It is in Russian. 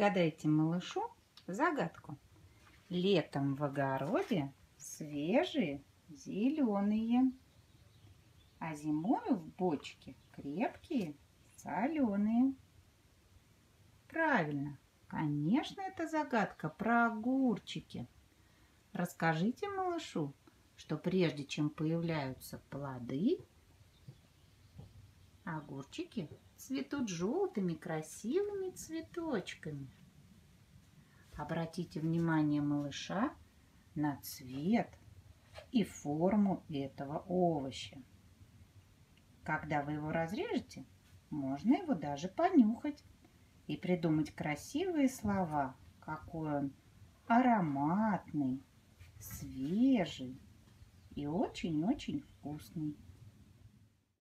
Загадайте малышу загадку. Летом в огороде свежие зеленые, а зимою в бочке крепкие соленые. Правильно, конечно, это загадка про огурчики. Расскажите малышу, что прежде чем появляются плоды, огурчики цветут желтыми красивыми цветочками. Обратите внимание малыша на цвет и форму этого овоща. Когда вы его разрежете, можно его даже понюхать и придумать красивые слова, какой он ароматный, свежий и очень-очень вкусный.